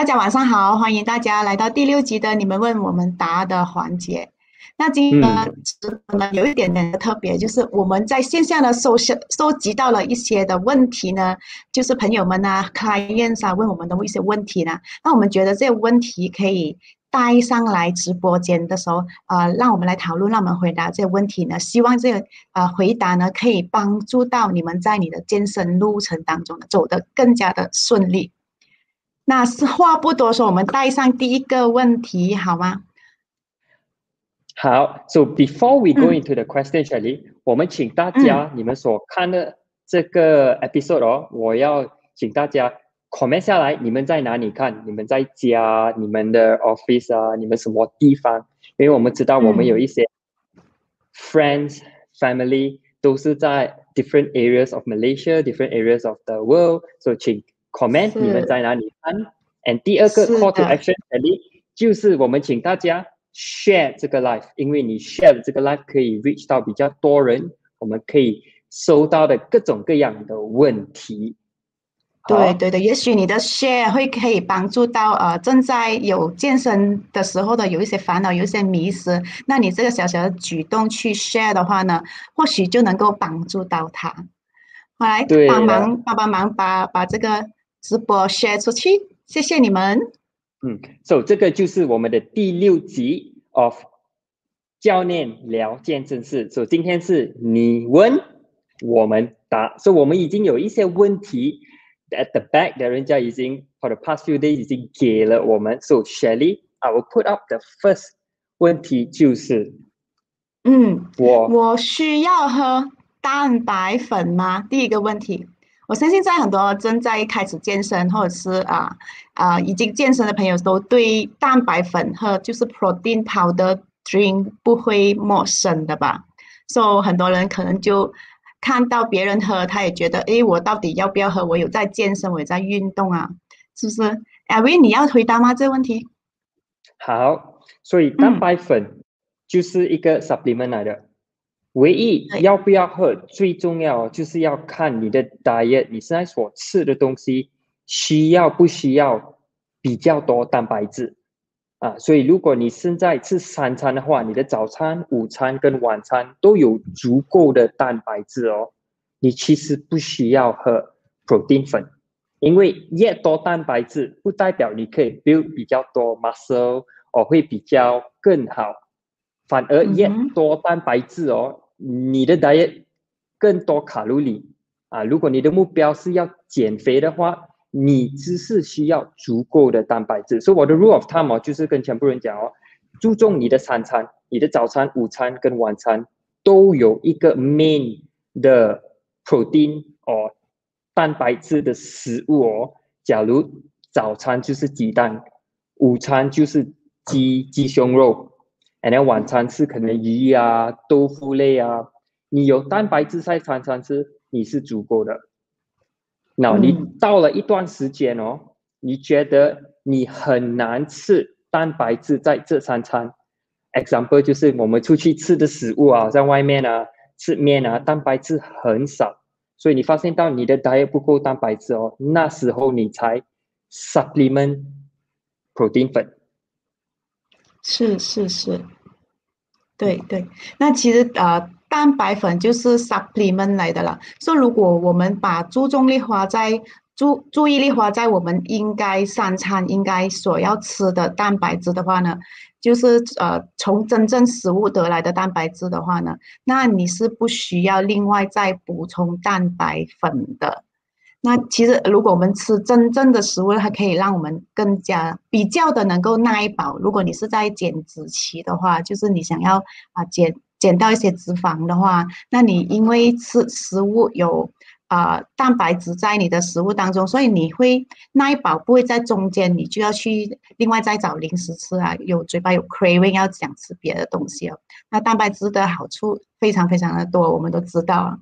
大家晚上好，欢迎大家来到第六集的你们问我们答的环节。那今天呢，呢有一点点的特别，就是我们在线下呢收收收集到了一些的问题呢，就是朋友们啊、clients 啊问我们的一些问题呢，那我们觉得这些问题可以带上来直播间的时候，啊，让我们来讨论，让我们回答这些问题呢。希望这个啊回答呢可以帮助到你们在你的健身路程当中呢走得更加的顺利。那是话不多说，我们带上第一个问题好吗？好，So before we go into the question, Shelly，我们请大家你们所看的这个 episode 哦，我要请大家 comment 下来，你们在哪里看？你们在家、你们的 office 啊，你们什么地方？因为我们知道我们有一些 friends、family 都是在 different areas of Malaysia, different areas of the world，所以请。Comment 你们在哪里看？And 第二个 call to action，就是我们请大家 share 这个 life，因为你 share 这个 life 可以 reach 到比较多人，我们可以收到的各种各样的问题。对对对，也许你的 share 会可以帮助到呃正在有健身的时候的有一些烦恼，有一些迷失，那你这个小小的举动去 share 的话呢，或许就能够帮助到他。来帮忙帮帮忙，把把这个。直播 share 出去，谢谢你们。嗯，So 这个就是我们的第六集 of 教练聊健身事。So 今天是你问我们答，So 我们已经有一些问题 at the back 的人家已经 for the past few days 已经给了我们。So Shelly，I will put up the first 问题就是，嗯，我我需要喝蛋白粉吗？第一个问题。我相信在很多正在开始健身或者是啊啊已经健身的朋友都对蛋白粉和就是 protein powder drink 不会陌生的吧？所以很多人可能就看到别人喝，他也觉得，诶，我到底要不要喝？我有在健身，我有在运动啊，是不是？艾薇，你要回答吗？这个问题？好，所以蛋白粉就是一个 supplement 来的。唯一要不要喝，最重要就是要看你的 diet，你现在所吃的东西需要不需要比较多蛋白质啊？所以如果你现在吃三餐的话，你的早餐、午餐跟晚餐都有足够的蛋白质哦，你其实不需要喝 protein 粉，因为越多蛋白质不代表你可以 build 比较多 muscle 哦，会比较更好。反而越多蛋白质哦，你的 diet 更多卡路里啊。如果你的目标是要减肥的话，你只是需要足够的蛋白质。所以我的 rule of thumb 哦，就是跟全部人讲哦，注重你的三餐，你的早餐、午餐跟晚餐都有一个 main 的 protein 哦，蛋白质的食物哦。假如早餐就是鸡蛋，午餐就是鸡鸡胸肉。然后晚餐吃可能鱼啊、豆腐类啊，你有蛋白质在餐餐吃，你是足够的。那你到了一段时间哦，你觉得你很难吃蛋白质在这三餐，example 就是我们出去吃的食物啊，在外面啊吃面啊，蛋白质很少，所以你发现到你的 diet 不够蛋白质哦，那时候你才 supplement protein 粉。是是是，对对，那其实呃，蛋白粉就是 supplement 来的了。说如果我们把注重力花在注注意力花在我们应该三餐应该所要吃的蛋白质的话呢，就是呃从真正食物得来的蛋白质的话呢，那你是不需要另外再补充蛋白粉的。那其实，如果我们吃真正的食物，它可以让我们更加比较的能够耐饱。如果你是在减脂期的话，就是你想要啊减减到一些脂肪的话，那你因为吃食物有啊蛋白质在你的食物当中，所以你会耐饱，不会在中间你就要去另外再找零食吃啊，有嘴巴有 craving 要想吃别的东西哦。那蛋白质的好处非常非常的多，我们都知道啊。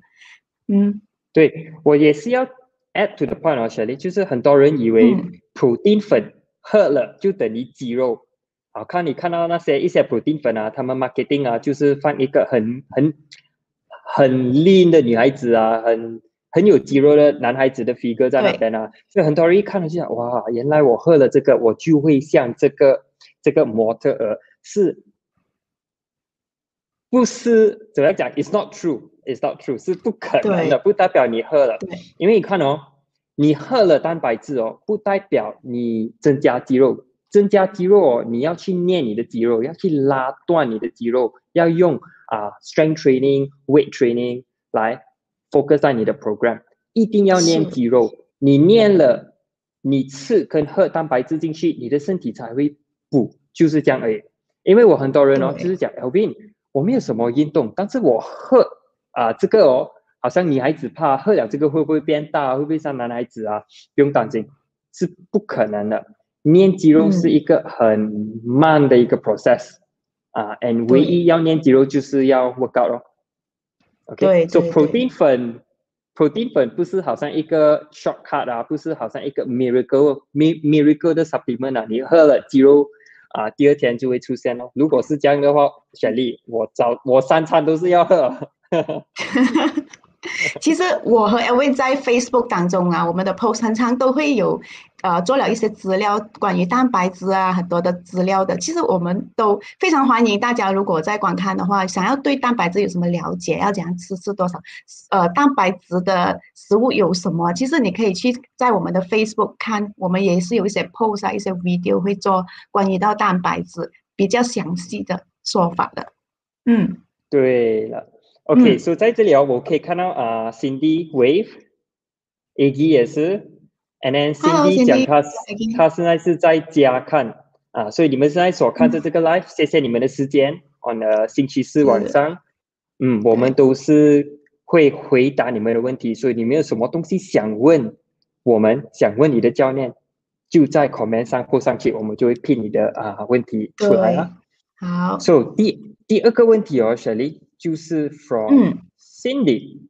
嗯，对我也是要。Add to the point 啊，小丽，就是很多人以为 protein 粉喝了就等于肌肉。好看，你看到那些一些 protein 粉啊，他们 marketing 啊，就是放一个很很很 lean 的女孩子啊，很很有肌肉的男孩子的 figure 在那边啊，所以很多人一看就想，哇，原来我喝了这个，我就会像这个这个模特儿，是不是？怎么样讲？It's not true. It's not true. 是不可能的，不代表你喝了，因为你看哦，你喝了蛋白质哦，不代表你增加肌肉，增加肌肉哦，你要去练你的肌肉，要去拉断你的肌肉，要用啊 strength training, weight training 来。focus 在你的 program，一定要练肌肉。你练了，你吃跟喝蛋白质进去，你的身体才会补，就是这样而已。因为我很多人哦，就是讲 Elvin，我没有什么运动，但是我喝啊这个哦，好像女孩子怕喝了这个会不会变大，会不会像男孩子啊？不用担心，是不可能的。练肌肉是一个很慢的一个 process 啊，and 唯一要练肌肉就是要 workout 咯。OK，做 protein 粉，protein 粉不是好像一个 shortcut 啊，不是好像一个 miracle miracle 的 supplement 啊，你喝了肌肉啊，第二天就会出现哦。如果是这样的话，雪莉，我早我三餐都是要喝。呵 呵其实我和 L V 在 Facebook 当中啊，我们的 post 常常都会有，呃，做了一些资料关于蛋白质啊，很多的资料的。其实我们都非常欢迎大家，如果在观看的话，想要对蛋白质有什么了解，要怎样吃，吃多少，呃，蛋白质的食物有什么？其实你可以去在我们的 Facebook 看，我们也是有一些 post 啊，一些 video 会做关于到蛋白质比较详细的说法的。嗯，对了。OK，所以在这里哦，我可以看到啊，Cindy Wave，A G 也是，And then Cindy 讲他他现在是在家看啊，所以你们现在所看的这个 live，谢谢你们的时间，on 星期四晚上，嗯，我们都是会回答你们的问题，所以你们有什么东西想问，我们想问你的教练，就在 comment 上铺上去，我们就会拼你的啊问题出来了。好，So 第第二个问题哦，雪莉。就是 from Cindy。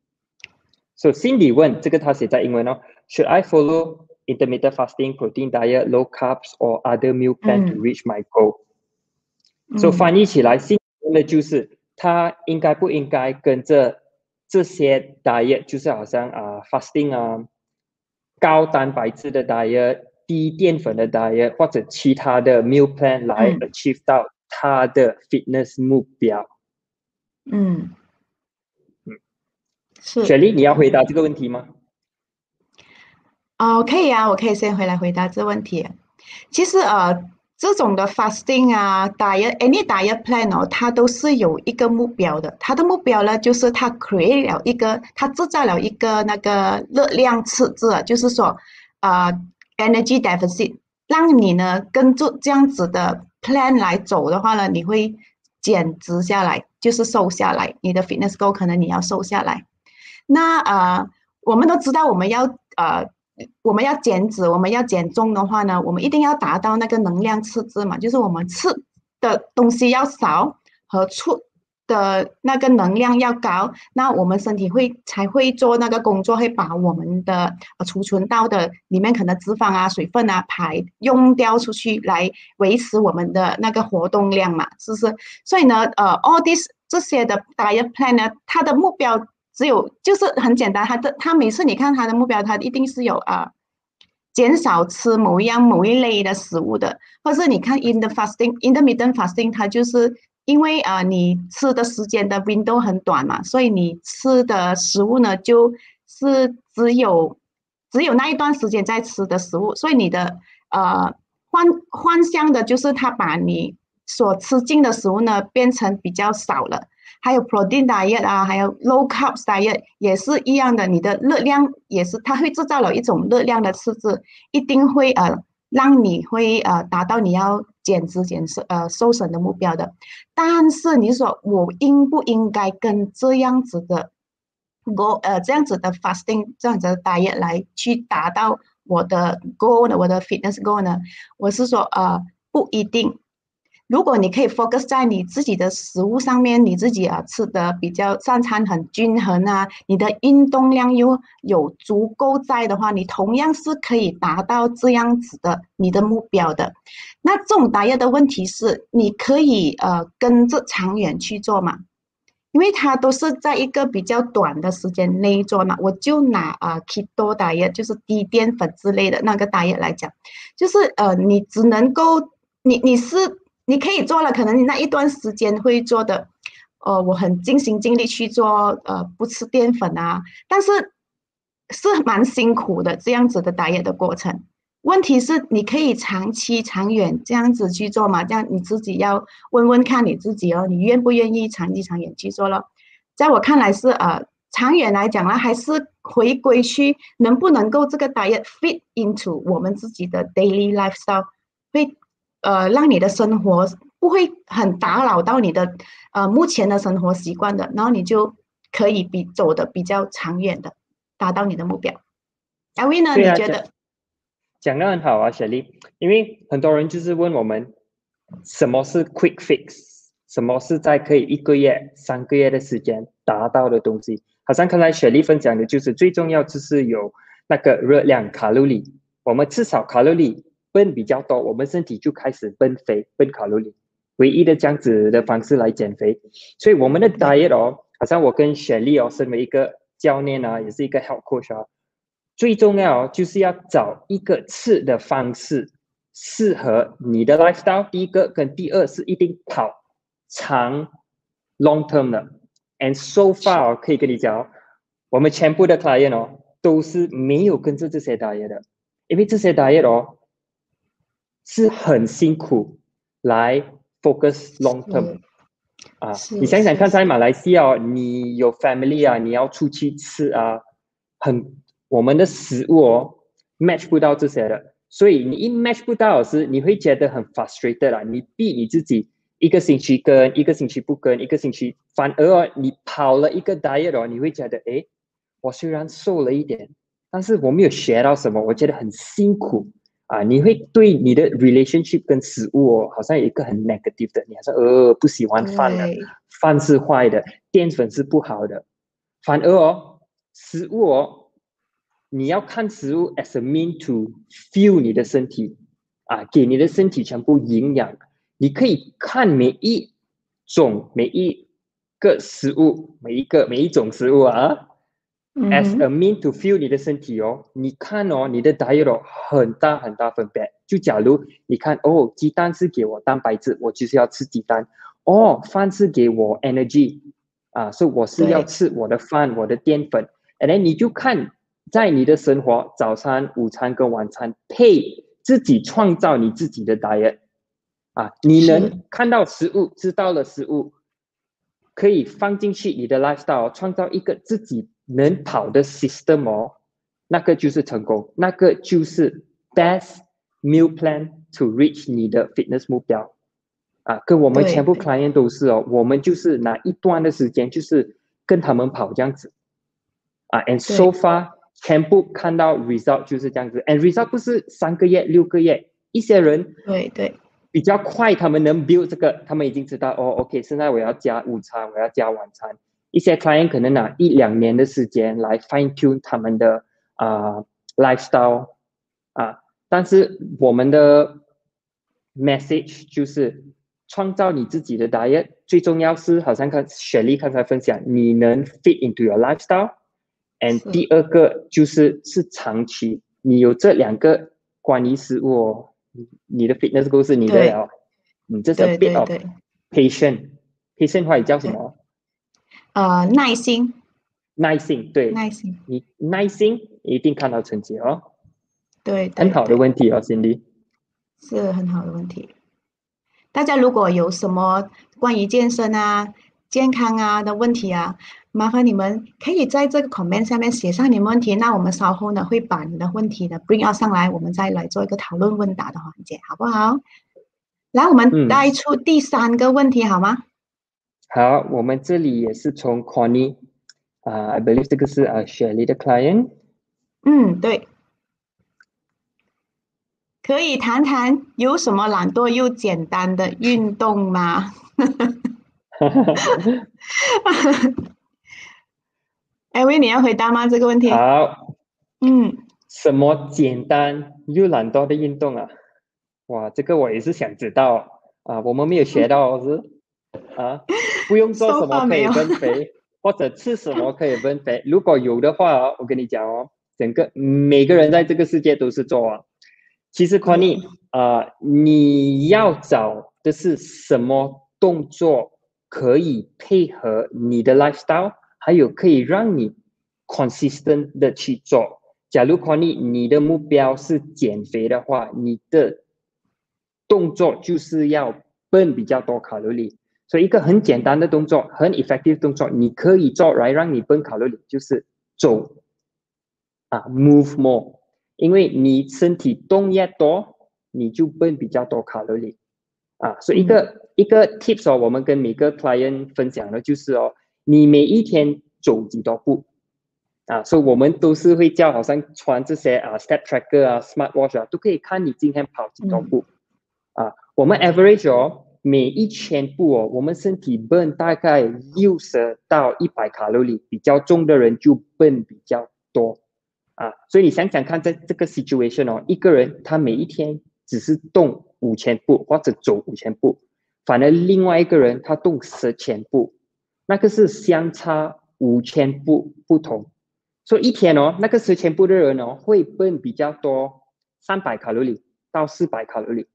So Cindy 问这个，他写在英文哦。Should I follow intermittent fasting, protein diet, low carbs, or other meal plan to reach my goal? So 翻译起来，Cindy 问的就是他应该不应该跟着这些 diet，就是好像啊 fasting 啊，高蛋白质的 diet、低淀粉的 diet，或者其他的 meal plan 来 achieve 到他的 fitness 目标。嗯，嗯，是雪莉，你要回答这个问题吗？哦，可以啊，我可以先回来回答这个问题。其实呃，这种的 fasting 啊，diet any diet plan 哦，它都是有一个目标的。它的目标呢，就是它 create 了一个，它制造了一个那个热量赤字，就是说啊，energy deficit，让你呢跟着这样子的 plan 来走的话呢，你会。减脂下来就是瘦下来，你的 fitness goal 可能你要瘦下来。那呃，我们都知道我们要呃，我们要减脂，我们要减重的话呢，我们一定要达到那个能量赤字嘛，就是我们吃的东西要少和出。的那个能量要高，那我们身体会才会做那个工作，会把我们的储存到的里面可能脂肪啊、水分啊排用掉出去，来维持我们的那个活动量嘛，是不是？所以呢，呃，all this 这些的 diet plan 呢，它的目标只有就是很简单，它的它每次你看它的目标，它一定是有啊，减少吃某一样某一类的食物的，或是你看 in the fasting intermittent fasting，它就是。因为啊，你吃的时间的 window 很短嘛，所以你吃的食物呢，就是只有只有那一段时间在吃的食物，所以你的呃幻幻象的就是它把你所吃进的食物呢变成比较少了。还有 protein diet 啊，还有 low carb diet 也是一样的，你的热量也是它会制造了一种热量的赤字，一定会呃让你会呃达到你要。减脂减瘦呃瘦身的目标的，但是你说我应不应该跟这样子的 go 呃这样子的 fasting 这样子的 diet 来去达到我的 goal 呢？我的 fitness goal 呢？我是说呃不一定。如果你可以 focus 在你自己的食物上面，你自己啊吃的比较三餐很均衡啊，你的运动量又有足够在的话，你同样是可以达到这样子的你的目标的。那这种打压的问题是，你可以呃跟着长远去做嘛？因为它都是在一个比较短的时间内做嘛。我就拿啊 keto diet，就是低淀粉之类的那个 diet 来讲，就是呃，你只能够你你是你可以做了，可能你那一段时间会做的，呃，我很尽心尽力去做，呃，不吃淀粉啊，但是是蛮辛苦的这样子的打野的过程。问题是，你可以长期、长远这样子去做吗？这样你自己要问问看你自己哦，你愿不愿意长期、长远去做了？在我看来是呃，长远来讲呢，还是回归去能不能够这个 diet fit into 我们自己的 daily lifestyle，会呃让你的生活不会很打扰到你的呃目前的生活习惯的，然后你就可以比走的比较长远的达到你的目标。阿威呢？你觉得？讲的很好啊，雪莉。因为很多人就是问我们，什么是 quick fix，什么是在可以一个月、三个月的时间达到的东西。好像刚才雪莉分享的，就是最重要就是有那个热量卡路里。我们至少卡路里奔比较多，我们身体就开始奔肥、奔卡路里。唯一的这样子的方式来减肥。所以我们的 diet 哦，好像我跟雪莉哦，身为一个教练啊，也是一个 health coach 啊。最重要就是要找一个吃的方式适合你的 lifestyle。第一个跟第二是一定跑长 long term 的。And so far 可以跟你讲，我们全部的 client 哦都是没有跟着这些 diet 的，因为这些 diet 哦是很辛苦来 focus long term 啊。你想想看，在马来西亚，你有 family 啊，你要出去吃啊，很。我们的食物哦，match 不到这些的，所以你一 match 不到时，你会觉得很 frustrated 啊。你逼你自己一个星期跟，一个星期不跟，一个星期反而哦，你跑了一个 diet 哦，你会觉得哎，我虽然瘦了一点，但是我没有学到什么，我觉得很辛苦啊。你会对你的 relationship 跟食物哦，好像有一个很 negative 的，你好像呃不喜欢饭的，饭是坏的，淀粉是不好的，反而哦，食物哦。你要看食物 as a mean to fuel 你的身体啊，给你的身体全部营养。你可以看每一种每一个食物，每一个每一种食物啊，as a mean to feel 你的身体哦。你看哦，你的 diet 哦，很大很大分别。就假如你看哦，鸡蛋是给我蛋白质，我就是要吃鸡蛋。哦，饭是给我 energy 啊，所以我是要吃我的饭，我的淀粉。And then 你就看。在你的生活，早餐、午餐跟晚餐配自己创造你自己的 diet 啊，你能看到食物，知道了食物，可以放进去你的 lifestyle，创造一个自己能跑的 system 哦，那个就是成功，那个就是 best meal plan to reach 你的 fitness 目标。啊，跟我们全部 client 都是哦，我们就是拿一段的时间，就是跟他们跑这样子。啊，and so far。全部看到 result 就是这样子，and result 不是三个月、六个月，一些人对对。比较快，他们能 build 这个，他们已经知道哦，OK，现在我要加午餐，我要加晚餐。一些 client 可能拿一两年的时间来 fine tune 他们的啊 lifestyle 啊，但是我们的 message 就是创造你自己的 diet，最重要是好像看雪莉刚才分享，你能 fit into your lifestyle。and 第二个就是是长期，你有这两个关于食物哦，你的 fitness goal 是你的了，你这是 bit of patient，patient 话语叫什么？呃，耐心。耐心，对。耐心。你耐心一定看到成绩哦。对。很好的问题哦，Cindy。是很好的问题。大家如果有什么关于健身啊、健康啊的问题啊。麻烦你们可以在这个 comment 下面写上你们问题，那我们稍后呢会把你的问题呢 bring out 上来，我们再来做一个讨论问答的环节，好不好？来，我们带出第三个问题好吗？好，我们这里也是从 Connie 啊，I believe 这个是啊 Shelly 的 client。嗯，对。可以谈谈有什么懒惰又简单的运动吗？艾薇，你要回答吗？这个问题。好。嗯。什么简单又懒惰的运动啊？哇，这个我也是想知道啊。我们没有学到是啊。不用做什么可以增肥，或者吃什么可以增肥。如果有的话，我跟你讲哦，整个每个人在这个世界都是做啊。其实 c o n n 啊，你要找的是什么动作可以配合你的 lifestyle，还有可以让你 consistent 的去做。假如 c o n n 你的目标是减肥的话，你的动作就是要 burn 比较多卡路里。所以一个很简单的动作，很 effective 动作，你可以做来让你 burn 卡路里，就是走啊，move more。因为你身体动越多，你就 burn 比较多卡路里啊，所以一个一个 tips 哦，我们跟每个 client 分享的就是哦，你每一天走几多步啊？所以我们都是会叫，好像穿这些啊 step tracker 啊，smart watch 啊，都可以看你今天跑几多步啊。我们 average 哦，每一千步哦，我们身体 burn 大概六十到一百卡路里，比较重的人就 burn 比较多。啊，所以你想想看，在这个 situation 哦，一个人他每一天只是动五千步或者走五千步，反而另外一个人他动十千步，那个是相差五千步不同。所以一天哦，那个十千步的人哦，会奔比较多三百卡路里到四百卡路里。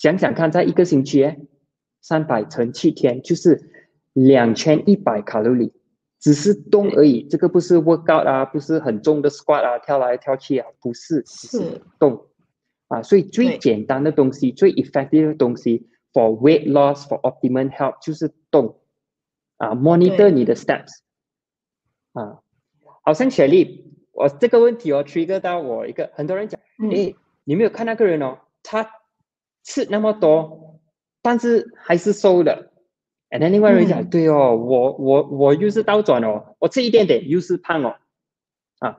想想看，在一个星期，三百乘七天就是两千一百卡路里。只是动而已，这个不是 workout 啊，不是很重的 squat 啊，跳来跳去啊，不是，是动啊。所以最简单的东西，最 effective 的东西，for weight loss，for optimum health，就是动啊，monitor 你的 steps 啊。好像雪莉，我这个问题哦，trigger 到我一个，很多人讲，哎，你没有看那个人哦，他吃那么多，但是还是瘦的。然后另外人讲，对哦，我我我又是倒转哦，我吃一点点又是胖哦，啊，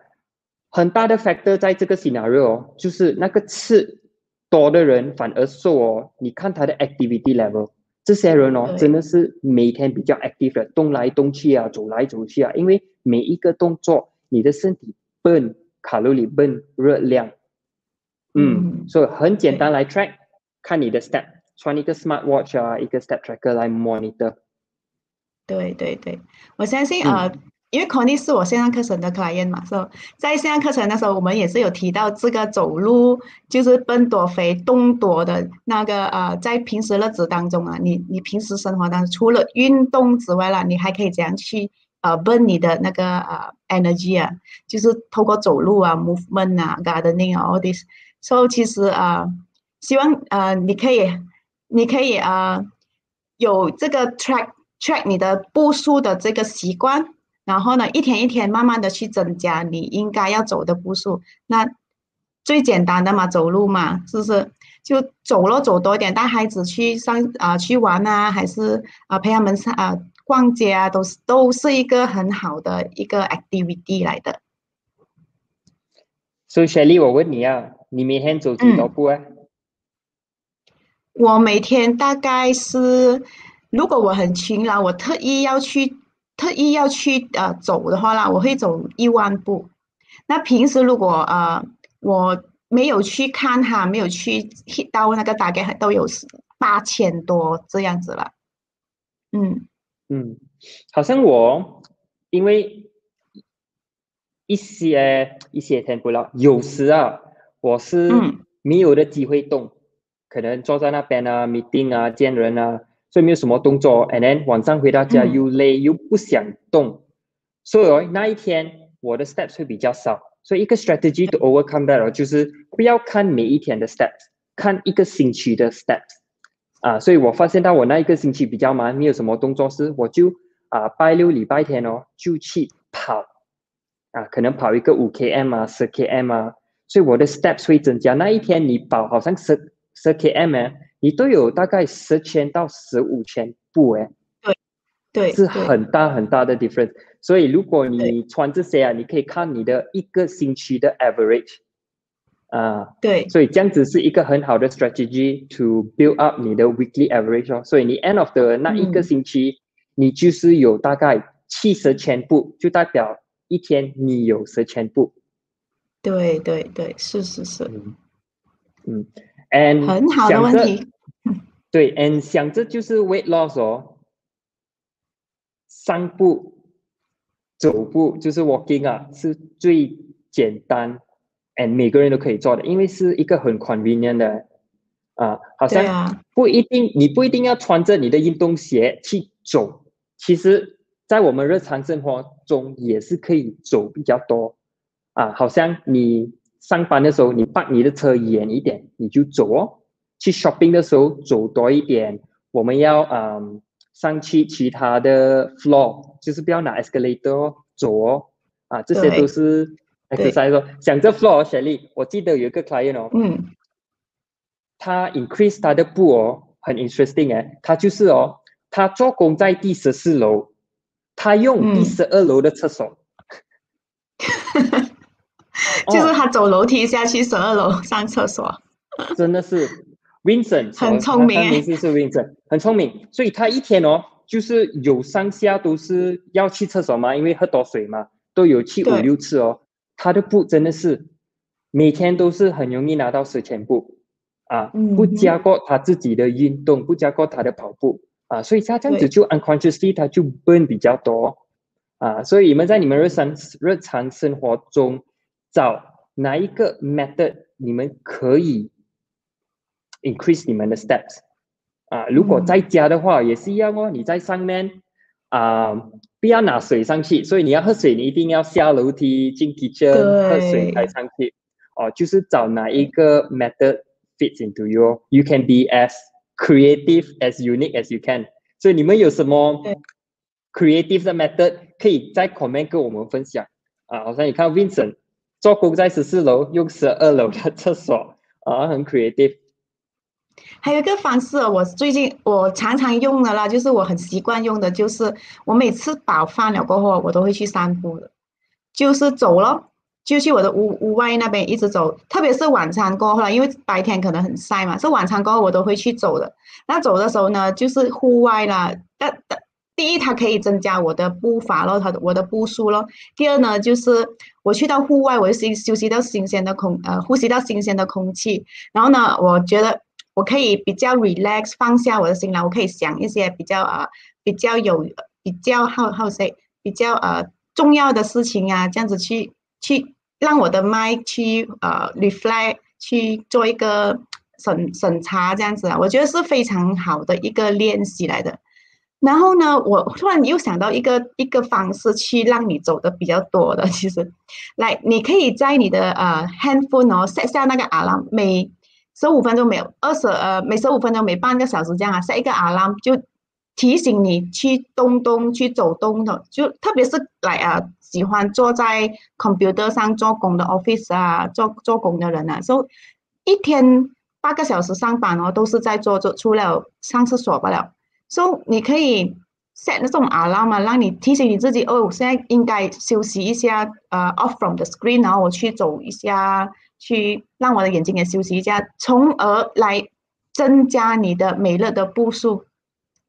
很大的 factor 在这个 scenario 哦，就是那个吃多的人反而瘦哦。你看他的 activity level，这些人哦，真的是每天比较 active 的，动来动去啊，走来走去啊，因为每一个动作，你的身体 burn 卡路里 burn 热量，嗯，所以很简单来 track，看你的 step。穿一个 smart watch 啊，一个 step tracker 来 monitor。对对对，我相信啊，因为 Connie 是我线上课程的 client 嘛，所以在线上课程的时候，我们也是有提到这个走路就是奔多肥、动多的那个呃，在平时日子当中啊，你你平时生活当中除了运动之外啦，你还可以怎样去呃奔你的那个呃 energy 啊，就是透过走路啊，movement 啊，gardening 啊，all this。所以其实啊，希望呃你可以。你可以啊，有这个 track track 你的步数的这个习惯，然后呢，一天一天慢慢的去增加你应该要走的步数。那最简单的嘛，走路嘛，是不是？就走了走多一点，带孩子去上啊去玩啊，还是啊陪他们上啊逛街啊，都是都是一个很好的一个 activity 来的。所以雪莉，我问你啊，你每天走几多步啊？我每天大概是，如果我很勤劳，我特意要去特意要去呃走的话啦，我会走一万步。那平时如果呃我没有去看哈，没有去到那个大概都有八千多这样子了。嗯嗯，好像我因为一些一些天不了，有时啊我是没有的机会动。可能坐在那边啊，meeting 啊，见人啊，所以没有什么动作。And then 晚上回到家又累又不想动，所以那一天我的 steps 会比较少。所以一个 strategy to overcome that 就是不要看每一天的 steps，看一个星期的 steps。啊，所以我发现到我那一个星期比较忙，没有什么动作时，我就啊拜六礼拜天哦就去跑，啊，可能跑一个五 km 啊，十 km 啊，所以我的 steps 会增加。那一天你跑好像十。十 km，你都有大概十千到十五千步哎，对，对，是很大很大的 difference。所以如果你穿这些啊，你可以看你的一个星期的 average，啊，对，所以这样子是一个很好的 strategy to build up 你的 weekly average 哦。所以你 end of the 那一个星期，你就是有大概七十千步，就代表一天你有十千步。对对对，是是是，嗯。And 很好的问题，对，and 想着就是 weight loss 哦，散步、走步，就是 walking 啊，是最简单，and 每个人都可以做的，因为是一个很 convenient 的。啊，好像不一定，你不一定要穿着你的运动鞋去走，其实，在我们日常生活中也是可以走比较多。啊，好像你上班的时候，你把你的车远一点，你就走哦，去 shopping 的时候走多一点，我们要嗯。上去其他的 floor，就是不要拿 escalator 走哦，啊，这些都是 exercise。想这 floor，雪莉，我记得有一个 client 哦，嗯，他 increase 他的步哦，很 interesting 哎，他就是哦，他做工在第十四楼，他用第十二楼的厕所，就是他走楼梯下去十二楼上厕所，真的是。Vincent 很聪明，名字是 Vincent，很聪明，所以他一天哦，就是有上下都是要去厕所嘛，因为喝多水嘛，都有去五六次哦。他的步真的是每天都是很容易拿到十千步啊，不加过他自己的运动，不加过他的跑步啊，所以他这样子就 unconsciously 他就 burn 比较多啊，所以你们在你们日常日常生活中找哪一个 method 你们可以。increase 你们的 steps 啊，如果在家的话也是一样哦。你在上面啊，不要拿水上去，所以你要喝水，你一定要下楼梯进 kitchen 喝水才上去。哦，就是找哪一个 method fits into you。You can be as creative as unique as you can。所以你们有什么 creative 的 method 可以在 comment 跟我们分享啊？好像你看 Vincent 做工在十四楼，用十二楼的厕所啊，很 creative。还有一个方式，我最近我常常用的啦，就是我很习惯用的，就是我每次饱饭了过后，我都会去散步的，就是走了，就去我的屋屋外那边一直走，特别是晚餐过后，因为白天可能很晒嘛，是晚餐过后我都会去走的。那走的时候呢，就是户外啦，但第一它可以增加我的步伐咯，它的我的步数咯。第二呢，就是我去到户外，我就休休息到新鲜的空呃，呼吸到新鲜的空气，然后呢，我觉得。我可以比较 relax，放下我的心来，我可以想一些比较啊，比较有比较好好些比较呃重要的事情啊，这样子去去让我的麦去呃 reflect，去做一个审审查这样子啊，我觉得是非常好的一个练习来的。然后呢，我突然又想到一个一个方式去让你走的比较多的，其实，来，你可以在你的呃 handphone 哦 set 下那个 alarm，每十五分钟没有，二十呃，每十五分钟每半个小时这样啊，set 一个 alarm 就提醒你去动动去走动的，就特别是来啊喜欢坐在 computer 上做工的 office 啊，做做工的人啊，说一天八个小时上班哦，都是在做做，除了上厕所罢了。说你可以 set 那种 alarm 啊，让你提醒你自己哦，我现在应该休息一下，呃，off from the screen，然后我去走一下。去让我的眼睛也休息一下，从而来增加你的美乐的步数，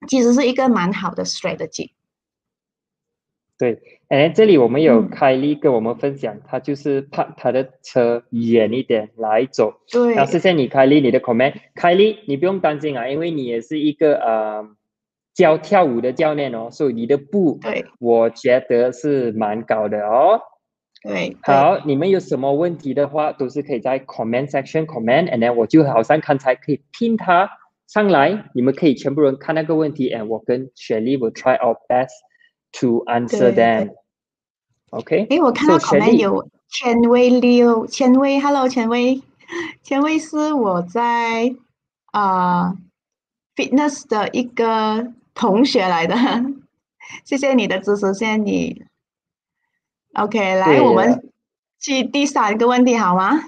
其实是一个蛮好的 strategy。对，哎，这里我们有凯莉跟我们分享，他就是怕他的车远一点来走。对，那谢谢你，凯莉，你的 comment。凯莉，你不用担心啊，因为你也是一个呃教跳舞的教练哦，所以你的步，对，我觉得是蛮高的哦。对，好，你们有什么问题的话，都是可以在 comment section comment，and then 我就好像刚才可以拼它上来，你们可以全部人看那个问题，and 我跟雪莉 will try our best to answer them。OK？哎，我看到 comment 有千威六，千威，Hello，千威，千威是我在啊 fitness 的一个同学来的，谢谢你的支持，谢谢你。OK，来，我们去第三个问题好吗？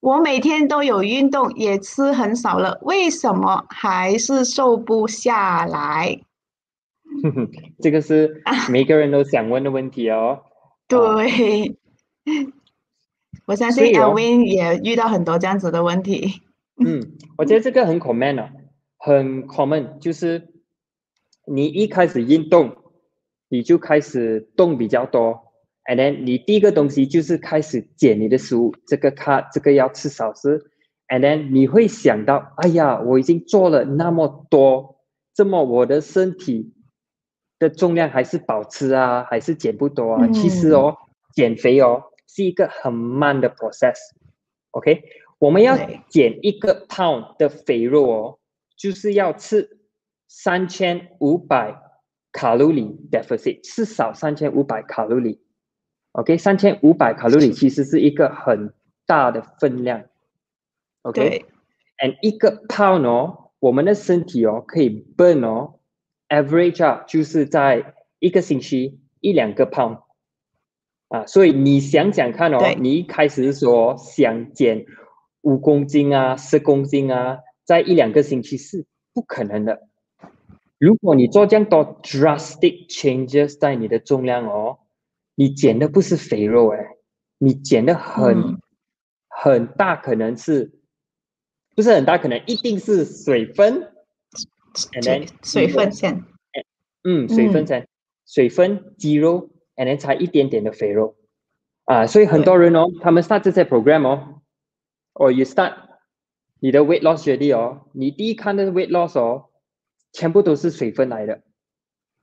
我每天都有运动，也吃很少了，为什么还是瘦不下来？这个是 每个人都想问的问题哦。对，我相信 Alvin 也遇到很多这样子的问题。嗯，我觉得这个很 common 哦，很 common，就是你一开始运动。你就开始动比较多，and then 你第一个东西就是开始减你的食物，这个卡这个要吃少吃，and then 你会想到，哎呀，我已经做了那么多，这么我的身体的重量还是保持啊，还是减不多啊？其实哦，减肥哦是一个很慢的 process。OK，我们要减一个 pound 的肥肉哦，就是要吃三千五百卡路里 deficit，至少三千五百卡路里。OK，三千五百卡路里其实是一个很大的分量。OK，and 一个 pound 哦，我们的身体哦可以 burn 哦。Average 啊，就是在一个星期一两个 pound 啊，所以你想想看哦，你一开始说想减五公斤啊、十公斤啊，在一两个星期是不可能的。如果你做这样多 drastic changes 在你的重量哦，你减的不是肥肉哎，你减的很很大可能是，不是很大可能一定是水分。水 水分先，嗯，水分先，水分、肌肉，and then 才一点点的肥肉，啊，所以很多人哦，他们 start 这些 program 哦，哦，you start 你的 weight loss 学历哦，你第一看的 weight loss 哦，全部都是水分来的，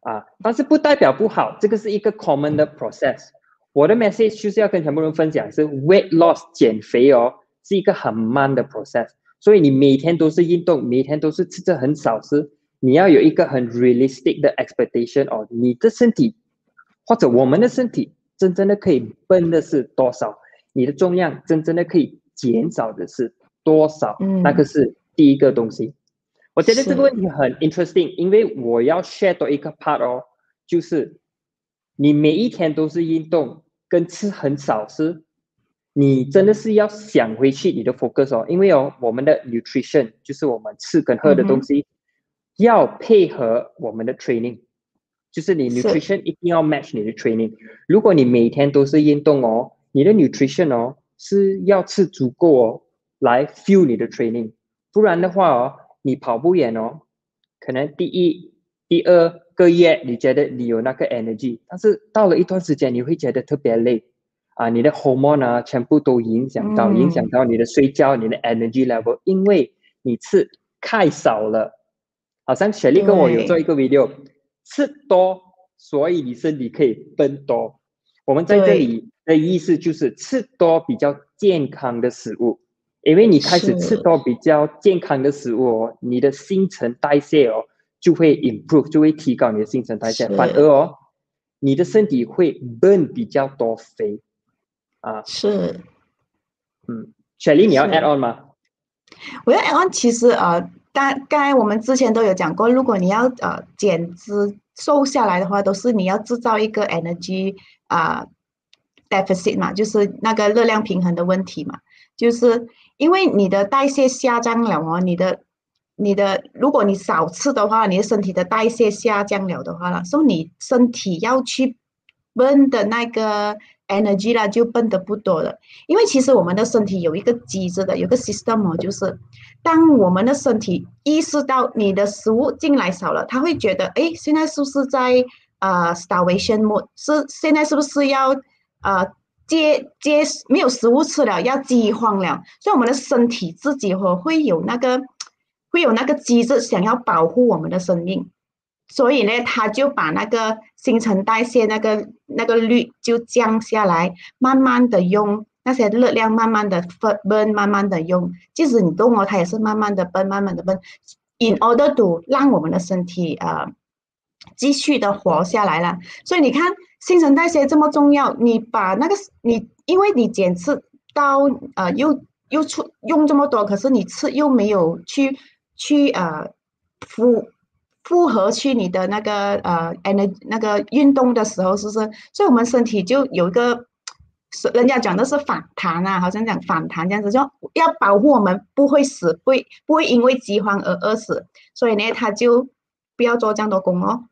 啊，但是不代表不好，这个是一个 common 的 process。我的 message 就是要跟全部人分享，是 weight loss 减肥哦，是一个很慢的 process。所以你每天都是运动，每天都是吃着很少吃，你要有一个很 realistic 的 expectation 哦，你的身体或者我们的身体真正的可以奔的是多少？你的重量真正的可以减少的是多少？那个是第一个东西。我觉得这个问题很 interesting，因为我要 share 多一个 part 哦，就是你每一天都是运动跟吃很少吃。你真的是要想回去你的 focus 哦，因为哦，我们的 nutrition 就是我们吃跟喝的东西，要配合我们的 training，就是你 nutrition 一定要 match 你的 training。如果你每天都是运动哦，你的 nutrition 哦是要吃足够哦，来 fuel 你的 training，不然的话哦，你跑不远哦。可能第一、第二个月你觉得你有那个 energy，但是到了一段时间你会觉得特别累。啊，你的 hormone 啊，全部都影响到，影响到你的睡觉，你的 energy level，因为你吃太少了。好像雪莉跟我有做一个 video，吃多，所以你身体可以分多。我们在这里的意思就是吃多比较健康的食物，因为你开始吃到比较健康的食物哦，你的新陈代谢哦就会 improve，就会提高你的新陈代谢。反而哦，你的身体会 burn 比较多肥。啊，是，嗯，雪莉，你要 add on 吗？我要 add on，其实呃，刚刚才我们之前都有讲过，如果你要呃减脂瘦下来的话，都是你要制造一个 energy 啊 deficit 嘛，就是那个热量平衡的问题嘛，就是因为你的代谢下降了哦，你的你的如果你少吃的话，你的身体的代谢下降了的话了，所以你身体要去 burn 的那个。energy 啦就笨得不多了，因为其实我们的身体有一个机制的，有个 system 哦，就是当我们的身体意识到你的食物进来少了，他会觉得，哎，现在是不是在呃 starvation mode？是现在是不是要呃接接没有食物吃了，要饥荒了？所以我们的身体自己会会有那个会有那个机制，想要保护我们的生命。所以呢，他就把那个新陈代谢那个那个率就降下来，慢慢的用那些热量，慢慢的分分，慢慢的用。即使你动哦，它也是慢慢的奔，慢慢的奔。In order to 让我们的身体啊继续的活下来了。所以你看，新陈代谢这么重要，你把那个你，因为你检测到呃又又出用这么多，可是你吃又没有去去呃复。复合去你的那个呃，n 那个运动的时候，是不是？所以我们身体就有一个，是人家讲的是反弹啊，好像讲反弹这样子，就要保护我们不会死，不会不会因为饥荒而饿死。所以呢，他就不要做这样多工哦，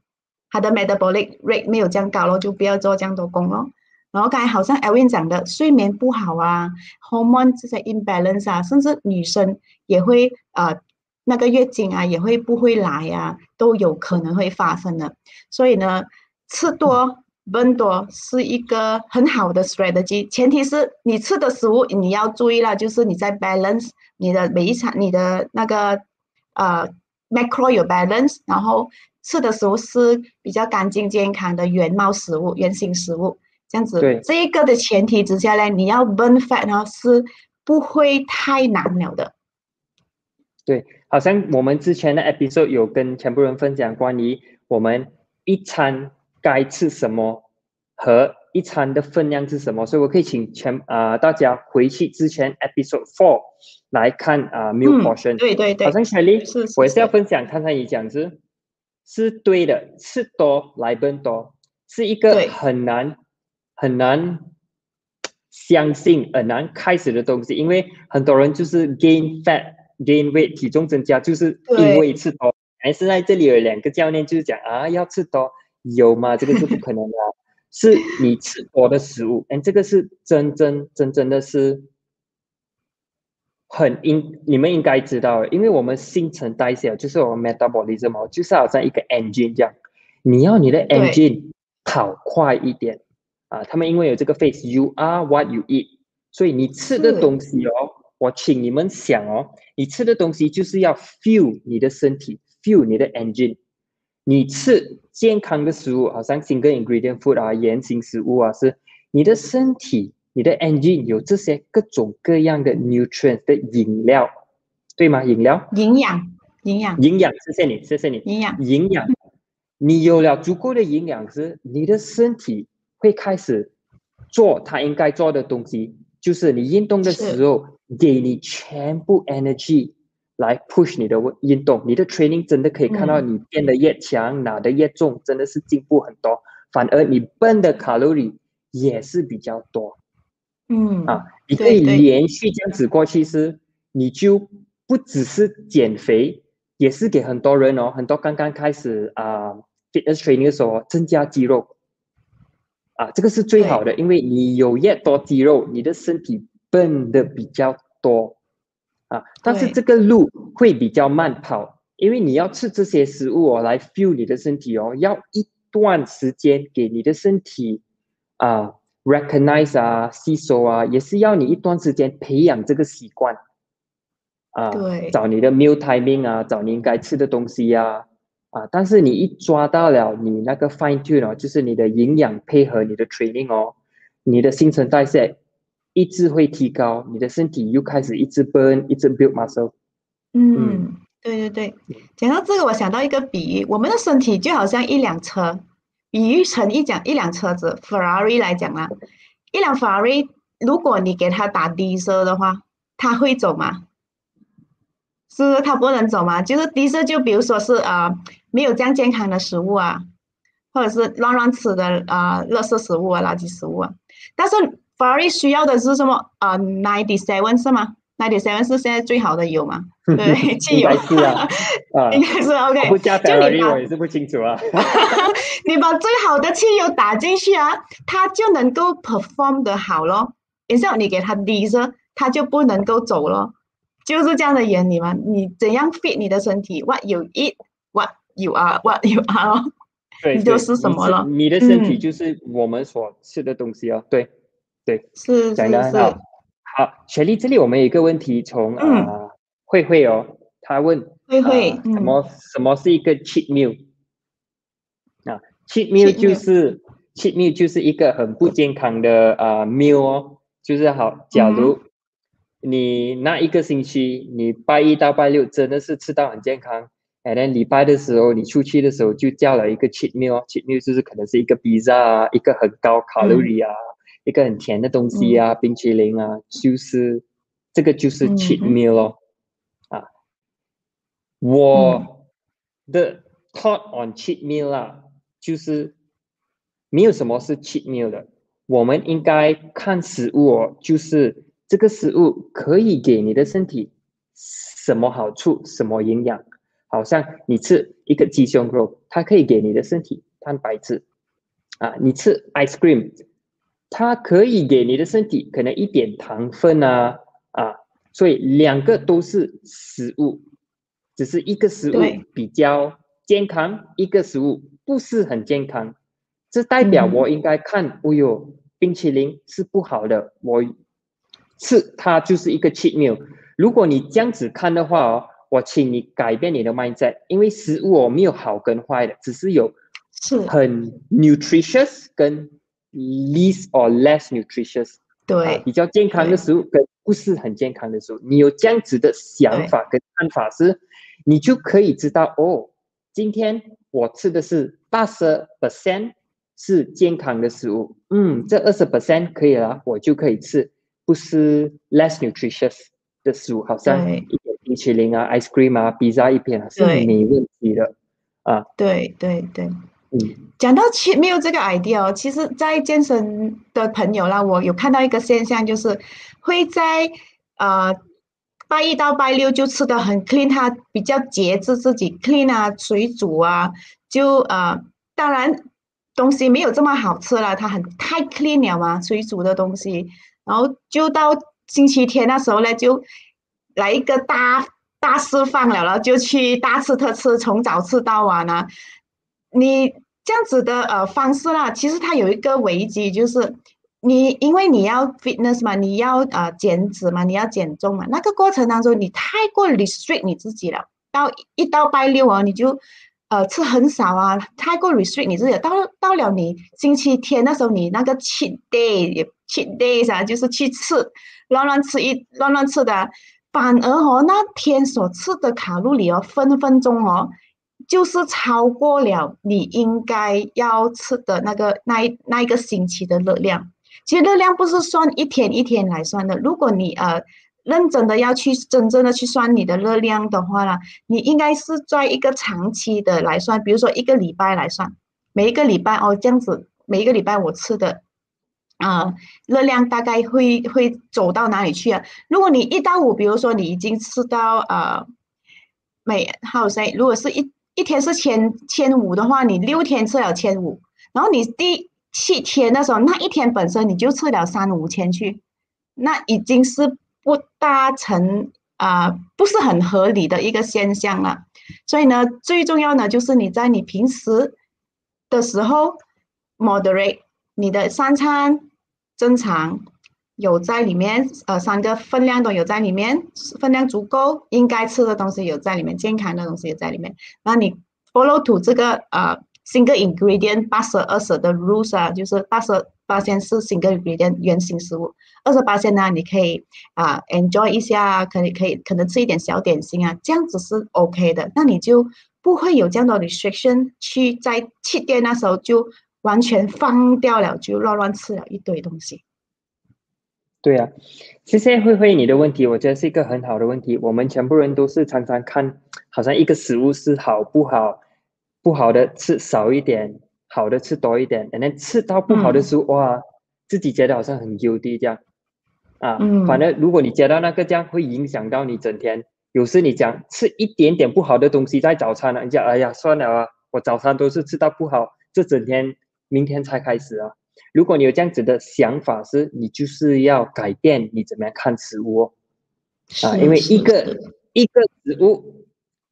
他的 metabolic rate 没有这样高咯，就不要做这样多工咯。然后刚才好像 Elvin 讲的，睡眠不好啊，hormone 这些 imbalance 啊，甚至女生也会呃。那个月经啊也会不会来呀，都有可能会发生的。所以呢，吃多、分多是一个很好的 strategy。前提是你吃的食物你要注意了，就是你在 balance 你的每一餐你的那个呃 macro 有 balance，然后吃的食物是比较干净健康的原貌食物、原形食物，这样子。对。这一个的前提之下呢，你要 burn fat 呢是不会太难了的。对，好像我们之前的 episode 有跟全部人分享关于我们一餐该吃什么和一餐的分量是什么，所以我可以请全啊大家回去之前 episode four 来看啊 meal portion。对对对。好像 Shelly，是我也是要分享，看看你讲是是对的，吃多来奔多是一个很难很难相信、很难开始的东西，因为很多人就是 gain fat。gain weight 体重增加就是因为吃多，还是在这里有两个教练就是讲啊要吃多有吗？这个是不可能的，是你吃多的食物，哎，这个是真真真真的是很应你们应该知道，因为我们新陈代谢就是我们 metabolism 就是好像一个 engine 这样，你要你的 engine 跑快一点啊，他们因为有这个 face you are what you eat，所以你吃的东西哦。我请你们想哦，你吃的东西就是要 fuel 你的身体，fuel 你的 engine。你吃健康的食物，好像 single ingredient food 啊，原型食物啊，是你的身体，你的 engine 有这些各种各样的 nutrient 的饮料，对吗？饮料，营养，营养，营养。谢谢你，谢谢你。营养，营养。你有了足够的营养时，你的身体会开始做它应该做的东西，就是你运动的时候。给你全部 energy 来 push 你的运动，你的 training 真的可以看到你变得越强，拿的越重，真的是进步很多。反而你奔的卡路里也是比较多。嗯啊，你可以连续这样子过去是，你就不只是减肥，也是给很多人哦，很多刚刚开始啊 fitness training 的时候增加肌肉。啊，这个是最好的，因为你有越多肌肉，你的身体。笨的比较多啊，但是这个路会比较慢跑，因为你要吃这些食物哦，来 fuel 你的身体哦，要一段时间给你的身体啊 recognize 啊吸收啊，也是要你一段时间培养这个习惯啊，对，找你的 meal timing 啊，找你应该吃的东西呀啊，但是你一抓到了你那个 fine tune 哦，就是你的营养配合你的 training 哦，你的新陈代谢。一直会提高，你的身体又开始一直 burn，一直 build muscle。嗯，对对对。讲到这个，我想到一个比喻，我们的身体就好像一辆车，比喻成一讲一辆车子，Ferrari 来讲啦，一辆 Ferrari，如果你给它打低车的话，它会走吗？是它不能走吗？就是低车，就比如说是啊，没有这样健康的食物啊，或者是乱乱吃的啊，垃圾食物啊，垃圾食物啊，但是。Ferrari 需要的是什么？呃，ninety seven 是吗？ninety seven 是现在最好的油吗？对，汽油是 啊，应该是 OK。不加 Ferrari 我也是不清楚啊。你把最好的汽油打进去啊，它就能够 perform 的好咯。然后你给它低着，它就不能够走咯。就是这样的原理嘛。你怎样 fit 你的身体？What you eat，what you are，what you are，对，你就是什么了？你的身体就是我们所吃的东西啊。对。对，是讲的很好。好，雪莉，这里我们有一个问题，从啊慧慧哦，她问慧慧什么什么是一个 cheat meal？啊，cheat meal 就是 cheat meal 就是一个很不健康的啊 meal 哦，就是好，假如你那一个星期你拜一到拜六真的是吃到很健康，哎，那礼拜的时候你出去的时候就叫了一个 cheat meal，cheat meal 就是可能是一个 pizza 啊，一个很高卡路里啊。一个很甜的东西啊，冰淇淋啊，就是这个就是 cheat meal 咯，啊，我的 thought on cheat meal 啊，就是没有什么是 cheat meal 的，我们应该看食物哦，就是这个食物可以给你的身体什么好处，什么营养，好像你吃一个鸡胸肉，它可以给你的身体蛋白质，啊，你吃 ice cream。它可以给你的身体可能一点糖分啊啊，所以两个都是食物，只是一个食物比较健康，一个食物不是很健康。这代表我应该看，哦哟，冰淇淋是不好的，我吃它就是一个 cheat meal。如果你这样子看的话哦，我请你改变你的 mindset，因为食物我没有好跟坏的，只是有是很 nutritious 跟 least or less nutritious，对，比较健康的食物跟不是很健康的食物，你有这样子的想法跟看法是，你就可以知道哦，今天我吃的是八十 percent 是健康的食物，嗯，这二十 percent 可以了，我就可以吃，不是 less nutritious 的食物，好像一点冰淇淋啊、ice cream 啊、披萨一片啊是没问题的，啊，对对对。嗯，讲到其没有这个 idea，其实，在健身的朋友啦，我有看到一个现象，就是会在呃拜一到拜六就吃的很 clean，他比较节制自己 clean 啊，水煮啊，就呃当然东西没有这么好吃了，他很太 clean 了嘛，水煮的东西，然后就到星期天那时候呢，就来一个大大释放了了，就去大吃特吃，从早吃到晚啊，你。这样子的呃方式啦，其实它有一个危机，就是你因为你要 fitness 嘛，你要呃减脂嘛，你要减重嘛，那个过程当中你太过 restrict 你自己了，到一到拜六啊，你就呃吃很少啊，太过 restrict 你自己，到到了你星期天那时候，你那个 cheat day cheat day 啥，就是去吃乱乱吃一乱乱吃的，反而哦那天所吃的卡路里哦，分分钟哦。就是超过了你应该要吃的那个那一那一个星期的热量。其实热量不是算一天一天来算的。如果你呃认真的要去真正的去算你的热量的话呢，你应该是在一个长期的来算，比如说一个礼拜来算，每一个礼拜哦这样子，每一个礼拜我吃的啊热量大概会会走到哪里去啊？如果你一到五，比如说你已经吃到呃每好谁，如果是一一天是千千五的话，你六天吃了千五，然后你第七天的时候，那一天本身你就吃了三五千去，那已经是不大成啊，不是很合理的一个现象了。所以呢，最重要呢就是你在你平时的时候，moderate 你的三餐正常。有在里面，呃，三个分量都有在里面，分量足够，应该吃的东西有在里面，健康的东西也在里面。那你 follow to 这个呃 single ingredient 八十二十的 rules 啊，就是八十八先是 single ingredient 原型食物，二十八先呢，你可以啊 enjoy 一下，可以可以可能吃一点小点心啊，这样子是 OK 的。那你就不会有这样的 restriction 去在七天那时候就完全放掉了，就乱乱吃了一堆东西。对啊，谢谢慧慧你的问题，我觉得是一个很好的问题。我们全部人都是常常看，好像一个食物是好不好，不好的吃少一点，好的吃多一点，然后吃到不好的食物，哇，自己觉得好像很优低这样。啊，反正如果你接到那个这样会影响到你整天，有时你讲吃一点点不好的东西在早餐了，你讲哎呀算了啊，我早餐都是吃到不好，这整天明天才开始啊。如果你有这样子的想法，是你就是要改变你怎么样看食物哦，啊，因为一个一个食物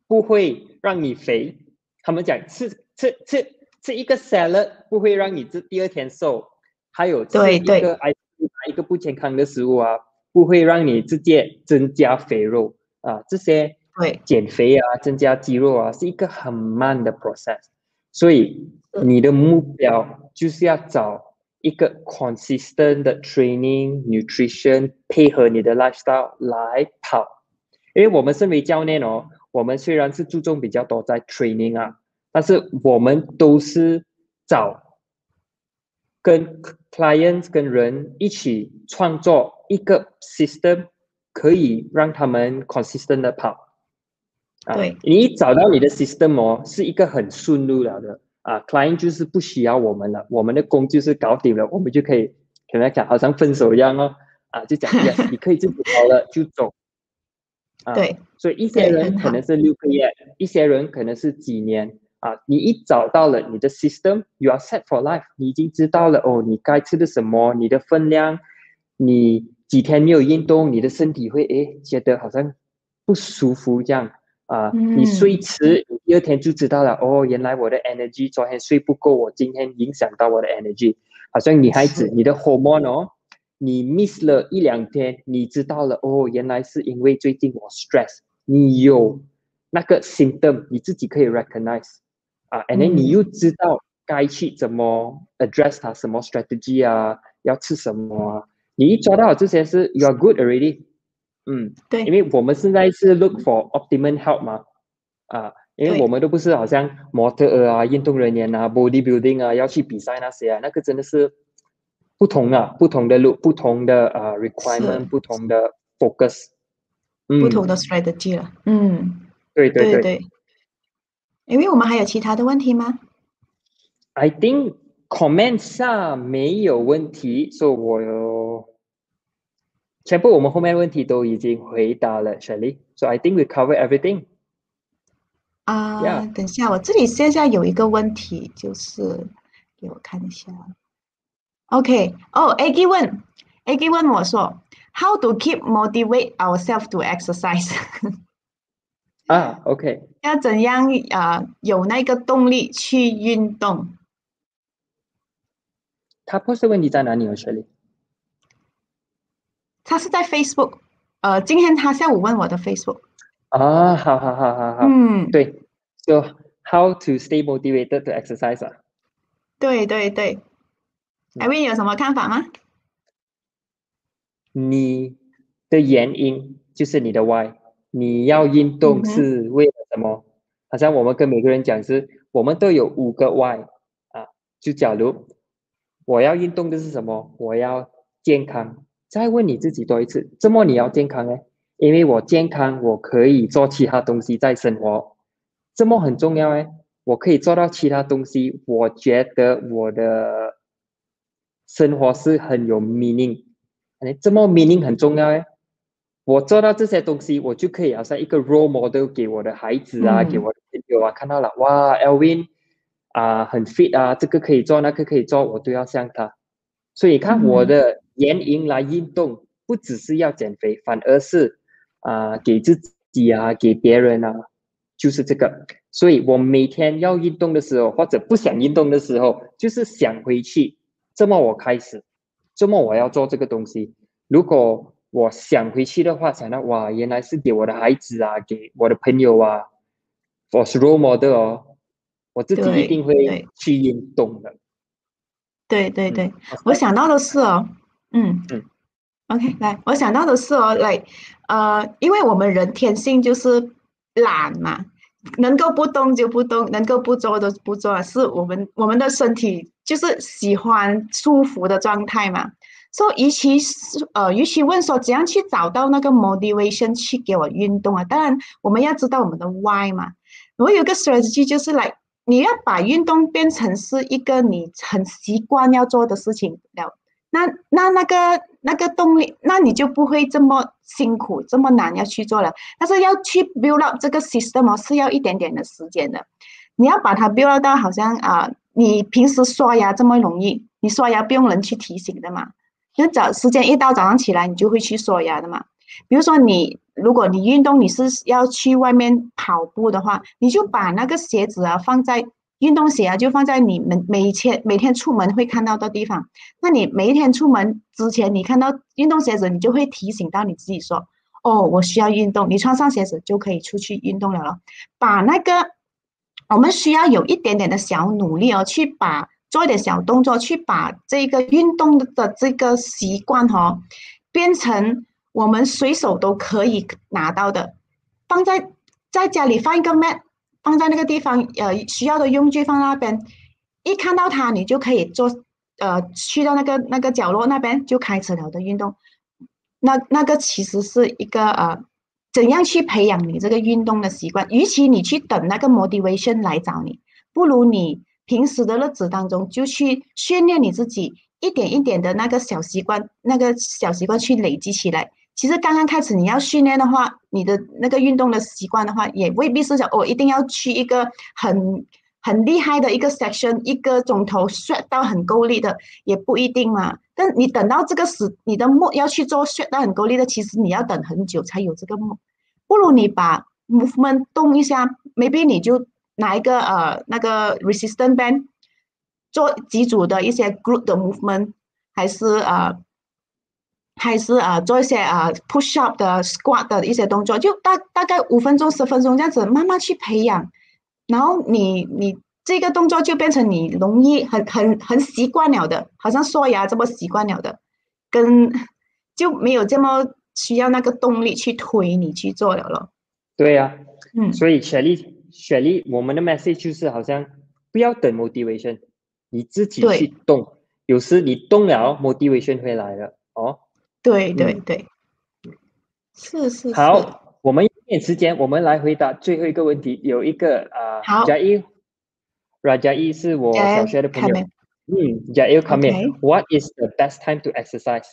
不会让你肥，他们讲吃吃吃吃一个 salad 不会让你这第二天瘦，还有吃一个哎一个不健康的食物啊，不会让你直接增加肥肉啊，这些对。减肥啊增加肌肉啊是一个很慢的 process，所以你的目标就是要找。一个 consistent 的 training nutrition 配合你的 lifestyle 来跑，因为我们身为教练哦，我们虽然是注重比较多在 training 啊，但是我们都是找跟 clients 跟人一起创作一个 system，可以让他们 consistent 的跑。对，你找到你的 system 哦，是一个很顺路了的。啊，client 就是不需要我们了，我们的工就是搞定了，我们就可以跟他讲，好像分手一样哦，啊，就讲你可以自己好了就走。啊对，所以一些人可能是六个月，一些人可能是几年啊。你一找到了你的 system，you are set for life，你已经知道了哦，你该吃的什么，你的分量，你几天没有运动，你的身体会诶觉得好像不舒服这样。啊，你睡迟，第二天就知道了。哦，原来我的 energy 昨天睡不够，我今天影响到我的 energy。好像女孩子，你的 hormone 哦，你 miss 了一两天，你知道了。哦，原来是因为最近我 stress，你有那个 symptom 你自己可以 recognize 啊，and then 你又知道该去怎么 address 它，什么 strategy 啊，要吃什么啊，你一抓到这些是 you are good already，嗯，对，因为我们现在是 look for optimum health 嘛，啊，因为我们都不是好像模特儿啊、运动人员啊、bodybuilding 啊要去比赛那些啊，那个真的是不同啊，不同的路，不同的呃 requirement，不同的 focus，不同的 strategy 了，嗯。对对对。对，因为我们还有其他的问题吗？I think comment 上没有问题，所以我有全部我们后面问题都已经回答了，Shelly。So I think we cover everything。啊，等一下我这里现在有一个问题，就是给我看一下。OK，哦，Aggie 问，Aggie 问我说，How to keep motivate ourselves to exercise？啊，OK，要怎样啊？有那个动力去运动？他 post 问题在哪里啊？这里？他是在 Facebook，呃，今天他下午问我的 Facebook。啊，好好好好好，嗯，对，So how to stay motivated to exercise 啊？对对对艾薇有什么看法吗？你的原因就是你的 Why。你要运动是为了什么？好像我们跟每个人讲是，我们都有五个 why 啊。就假如我要运动的是什么？我要健康。再问你自己多一次，怎么你要健康呢？因为我健康，我可以做其他东西在生活，这么很重要哎。我可以做到其他东西，我觉得我的生活是很有 meaning，哎，这么 meaning 很重要哎。我做到这些东西，我就可以好像一个 role model 给我的孩子啊，给我的朋友啊，看到了哇，Elvin 啊很 fit 啊，这个可以做，那个可以做，我都要像他。所以看我的原因来运动，不只是要减肥，反而是啊给自己啊，给别人啊，就是这个。所以我每天要运动的时候，或者不想运动的时候，就是想回去，这么我开始，这么我要做这个东西。如果我想回去的话，想到哇，原来是给我的孩子啊，给我的朋友啊，我是 role model 哦，我自己一定会去运动的。对对对，我想到的是哦，嗯嗯，OK，来，我想到的是哦，来，呃，因为我们人天性就是懒嘛，能够不动就不动，能够不做都不做，是我们我们的身体就是喜欢舒服的状态嘛。说，与其是呃，与其问说怎样去找到那个 motivation 去给我运动啊？当然，我们要知道我们的 why 嘛。我有个 strategy 就是来，你要把运动变成是一个你很习惯要做的事情了。那那那个那个动力，那你就不会这么辛苦，这么难要去做了。但是要去 build up 这个 system，是要一点点的时间的。你要把它 build up 到好像啊，你平时刷牙这么容易，你刷牙不用人去提醒的嘛。因为早时间一到早上起来，你就会去刷牙的嘛。比如说你，如果你运动，你是要去外面跑步的话，你就把那个鞋子啊放在运动鞋啊，就放在你们每天每天出门会看到的地方。那你每一天出门之前，你看到运动鞋子，你就会提醒到你自己说：“哦，我需要运动。”你穿上鞋子就可以出去运动了咯。把那个我们需要有一点点的小努力哦，去把。做一点小动作，去把这个运动的这个习惯哈，变成我们随手都可以拿到的，放在在家里放一个 mat，放在那个地方，呃，需要的用具放那边，一看到它，你就可以做，呃，去到那个那个角落那边就开始了的运动。那那个其实是一个呃，怎样去培养你这个运动的习惯？与其你去等那个 motivation 来找你，不如你。平时的日子当中，就去训练你自己，一点一点的那个小习惯，那个小习惯去累积起来。其实刚刚开始你要训练的话，你的那个运动的习惯的话，也未必是讲我一定要去一个很很厉害的一个 section，一个钟头 sweat 到很够力的，也不一定嘛。但你等到这个时，你的目要去做 sweat 到很够力的，其实你要等很久才有这个目。不如你把 movement 动一下，maybe 你就。拿一个呃那个 resistant band 做几组的一些 group 的 movement，还是呃还是啊做一些啊 push up 的 squat 的一些动作，就大大概五分钟十分钟这样子慢慢去培养，然后你你这个动作就变成你容易很很很习惯了的，好像刷牙这么习惯了的，跟就没有这么需要那个动力去推你去做了咯。对呀，嗯，所以雪莉雪莉，我们的 message 就是好像不要等 motivation，你自己去动，有时你动了 motivation 会来了哦。对对对，是是好，我们一点时间，我们来回答最后一个问题。有一个啊，嘉一，Raja 一是我小学的朋友。嗯，嘉一 come in。What is the best time to exercise?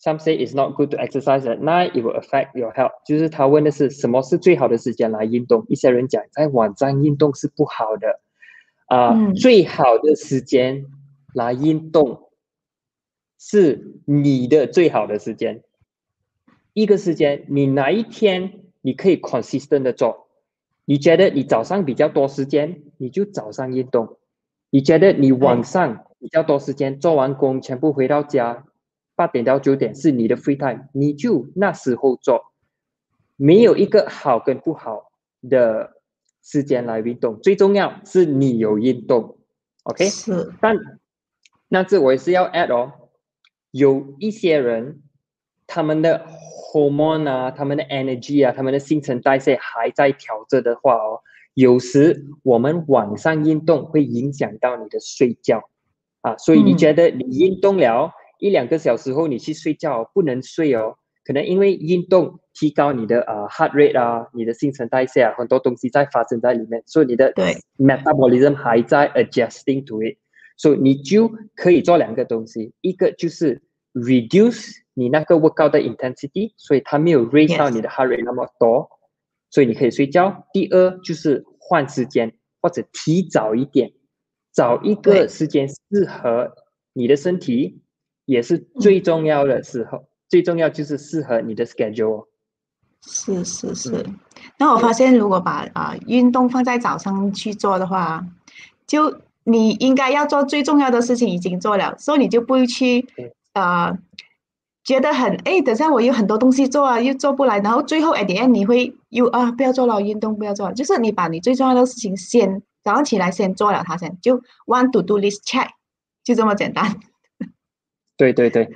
Some say it's not good to exercise at night. It will affect your health. 就是他问的是什么是最好的时间来运动？一些人讲在晚上运动是不好的。啊，最好的时间来运动。是你的最好的时间，一个时间，你哪一天你可以 consistent 的做？你觉得你早上比较多时间，你就早上运动；你觉得你晚上比较多时间，做完工全部回到家，八点到九点是你的 free time，你就那时候做。没有一个好跟不好的时间来运动，最重要是你有运动，OK？是。但那这我也是要 add 哦。有一些人，他们的 hormone 啊，他们的 energy 啊，他们的新陈代谢还在调着的话哦，有时我们晚上运动会影响到你的睡觉。啊，所以你觉得你运动了一两个小时后你去睡觉不能睡哦，可能因为运动提高你的啊 heart rate 啊，你的新陈代谢啊，很多东西在发生在里面，所以你的 metabolism 还在 adjusting to it。所以你就可以做两个东西，一个就是 reduce 你那个 workout 的 intensity，所以它没有 raise 到你的 heart rate 那么多，所以你可以睡觉。第二就是换时间或者提早一点，找一个时间适合你的身体，也是最重要的时候。最重要就是适合你的 schedule。是是是。那我发现如果把啊运动放在早上去做的话，就。你应该要做最重要的事情已经做了，所以你就不会去呃觉得很哎，等下我有很多东西做啊，又做不来，然后最后 at the end 你会又啊不要做了，运动不要做了，就是你把你最重要的事情先早上起来先做了它先，就 one to do list check，就这么简单。对 对对，